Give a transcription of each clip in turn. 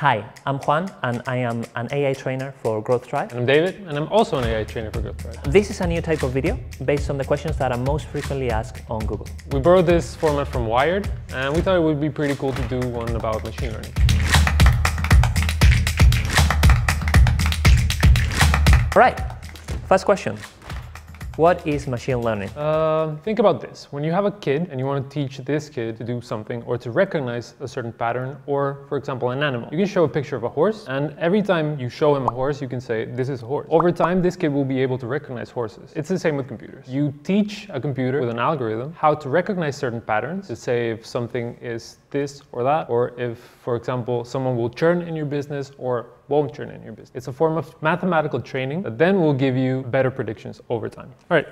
Hi, I'm Juan and I am an AI trainer for Growth Tribe. And I'm David and I'm also an AI trainer for Growth Tribe. This is a new type of video based on the questions that are most frequently asked on Google. We borrowed this format from Wired and we thought it would be pretty cool to do one about machine learning. All right, first question. What is machine learning? Uh, think about this. When you have a kid and you want to teach this kid to do something or to recognize a certain pattern or, for example, an animal, you can show a picture of a horse and every time you show him a horse, you can say, this is a horse. Over time, this kid will be able to recognize horses. It's the same with computers. You teach a computer with an algorithm how to recognize certain patterns to say if something is this or that, or if, for example, someone will churn in your business or won't churn in your business. It's a form of mathematical training that then will give you better predictions over time. All right,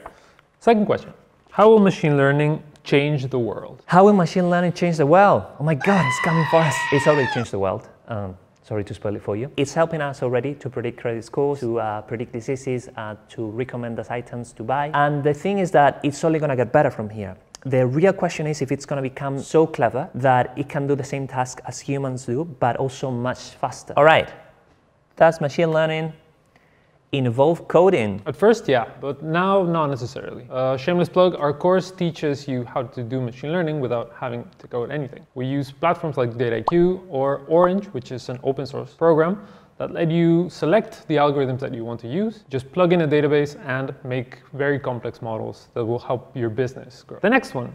second question. How will machine learning change the world? How will machine learning change the world? Oh my God, it's coming for us. It's already changed the world. Um, sorry to spoil it for you. It's helping us already to predict credit scores, to uh, predict diseases, uh, to recommend us items to buy. And the thing is that it's only going to get better from here. The real question is if it's going to become so clever that it can do the same task as humans do, but also much faster. All right, does machine learning involve coding? At first, yeah, but now not necessarily. Uh, shameless plug, our course teaches you how to do machine learning without having to code anything. We use platforms like Dataiku or Orange, which is an open source program that let you select the algorithms that you want to use, just plug in a database and make very complex models that will help your business grow. The next one,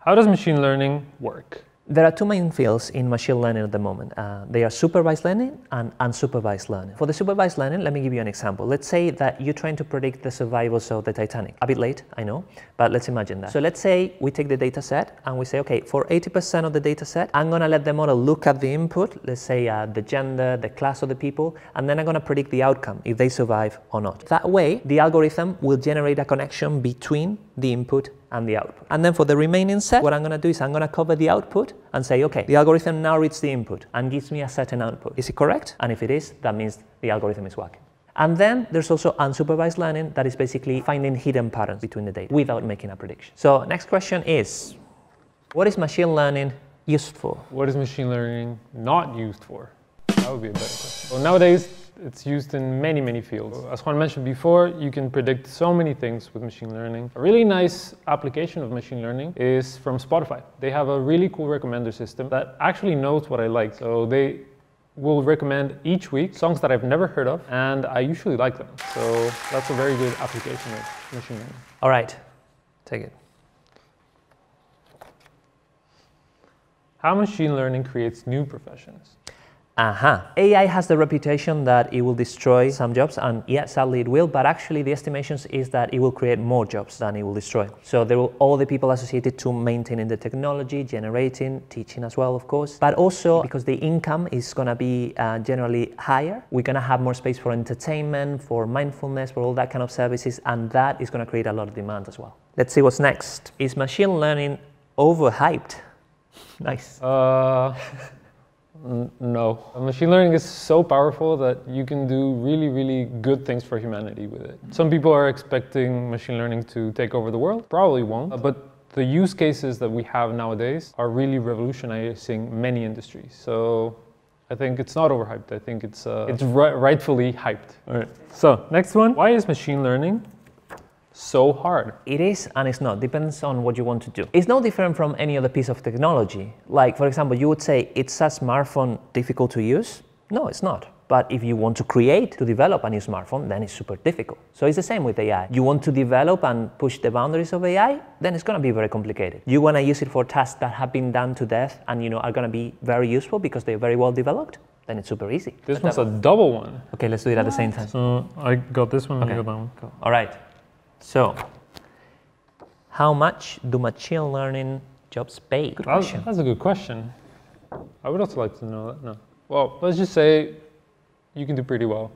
how does machine learning work? There are two main fields in machine learning at the moment. Uh, they are supervised learning and unsupervised learning. For the supervised learning, let me give you an example. Let's say that you're trying to predict the survivors of the Titanic. A bit late, I know, but let's imagine that. So let's say we take the data set and we say, okay, for 80% of the data set, I'm going to let the model look at the input, let's say uh, the gender, the class of the people, and then I'm going to predict the outcome, if they survive or not. That way, the algorithm will generate a connection between the input and the output. And then for the remaining set, what I'm going to do is I'm going to cover the output and say, okay, the algorithm now reads the input and gives me a certain output. Is it correct? And if it is, that means the algorithm is working. And then there's also unsupervised learning that is basically finding hidden patterns between the data without making a prediction. So next question is, what is machine learning used for? What is machine learning not used for? That would be a better question. Well, nowadays, it's used in many, many fields. As Juan mentioned before, you can predict so many things with machine learning. A really nice application of machine learning is from Spotify. They have a really cool recommender system that actually knows what I like. So they will recommend each week songs that I've never heard of, and I usually like them. So that's a very good application of machine learning. All right, take it. How machine learning creates new professions. Uh-huh. AI has the reputation that it will destroy some jobs, and yeah, sadly it will, but actually the estimations is that it will create more jobs than it will destroy. So there will all the people associated to maintaining the technology, generating, teaching as well, of course, but also because the income is going to be uh, generally higher, we're going to have more space for entertainment, for mindfulness, for all that kind of services, and that is going to create a lot of demand as well. Let's see what's next. Is machine learning overhyped? nice. Uh... no. Machine learning is so powerful that you can do really, really good things for humanity with it. Some people are expecting machine learning to take over the world. Probably won't. But the use cases that we have nowadays are really revolutionizing many industries. So I think it's not overhyped. I think it's, uh, it's ri rightfully hyped. All right. So next one. Why is machine learning so hard? It is and it's not. Depends on what you want to do. It's no different from any other piece of technology. Like, for example, you would say, it's a smartphone difficult to use? No, it's not. But if you want to create, to develop a new smartphone, then it's super difficult. So it's the same with AI. You want to develop and push the boundaries of AI, then it's going to be very complicated. You want to use it for tasks that have been done to death and you know are going to be very useful because they're very well developed, then it's super easy. This one's a double one. Okay, let's do it at the same time. So I got this one okay. and you got that one. Cool. All right. So, how much do machine learning jobs pay? Good that's, question. That's a good question. I would also like to know that. No. Well, let's just say you can do pretty well.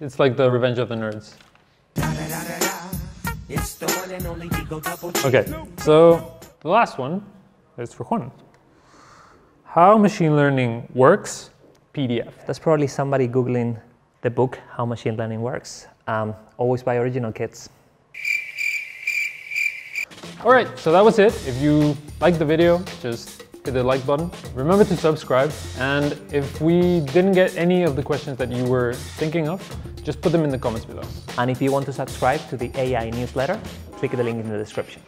It's like the revenge of the nerds. Okay, so the last one is for Juan. How machine learning works, PDF. That's probably somebody Googling the book, How Machine Learning Works. Um, always buy original kits. All right, so that was it. If you liked the video, just hit the like button. Remember to subscribe. And if we didn't get any of the questions that you were thinking of, just put them in the comments below. And if you want to subscribe to the AI newsletter, click the link in the description.